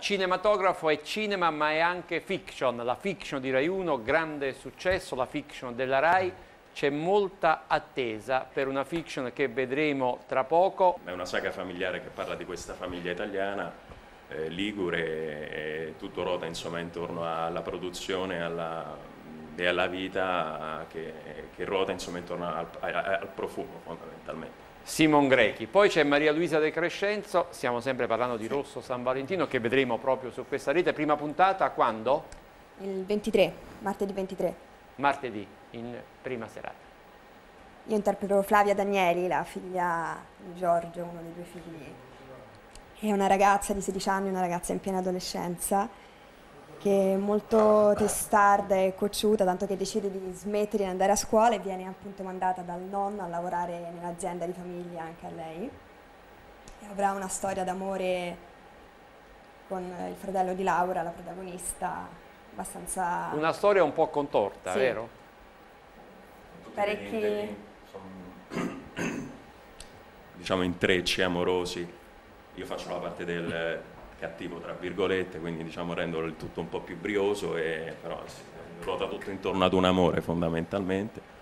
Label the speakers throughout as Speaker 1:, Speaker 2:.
Speaker 1: Cinematografo è cinema ma è anche fiction, la fiction di Rai 1, grande successo, la fiction della Rai, c'è molta attesa per una fiction che vedremo tra poco.
Speaker 2: È una saga familiare che parla di questa famiglia italiana, eh, ligure, e tutto ruota insomma intorno alla produzione alla, e alla vita che, che ruota insomma intorno al, al profumo fondamentalmente.
Speaker 1: Simon Grechi. Poi c'è Maria Luisa De Crescenzo, stiamo sempre parlando di Rosso San Valentino che vedremo proprio su questa rete. Prima puntata quando?
Speaker 3: Il 23, martedì 23.
Speaker 1: Martedì, in prima serata.
Speaker 3: Io interpreto Flavia Danieli, la figlia di Giorgio, uno dei due figli. È una ragazza di 16 anni, una ragazza in piena adolescenza che è molto testarda e cocciuta, tanto che decide di smettere di andare a scuola e viene appunto mandata dal nonno a lavorare nell'azienda di famiglia anche a lei. E avrà una storia d'amore con il fratello di Laura, la protagonista, abbastanza...
Speaker 1: Una storia un po' contorta,
Speaker 3: Sì.
Speaker 1: vero?
Speaker 3: Parecchi...
Speaker 2: diciamo intrecci amorosi. Io faccio la parte del cattivo tra virgolette, quindi diciamo rendo il tutto un po' più brioso e però ruota tutto intorno ad un amore fondamentalmente.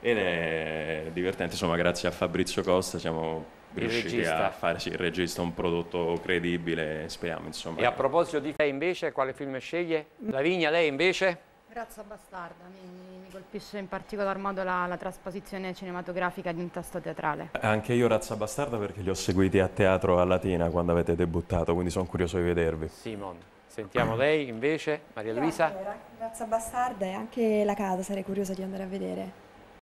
Speaker 2: Ed è divertente, insomma, grazie a Fabrizio Costa siamo riusciti a fare sì, il regista un prodotto credibile, speriamo insomma.
Speaker 1: E a proposito di lei invece, quale film sceglie? Lavinia, lei invece?
Speaker 4: Razza bastarda, mi, mi colpisce in particolar modo la, la trasposizione cinematografica di un testo teatrale.
Speaker 2: Anche io Razza Bastarda perché li ho seguiti a teatro a Latina quando avete debuttato, quindi sono curioso di vedervi.
Speaker 1: Simon. Sentiamo lei invece, Maria Luisa.
Speaker 3: Razza bastarda e anche la casa, sarei curiosa di andare a vedere.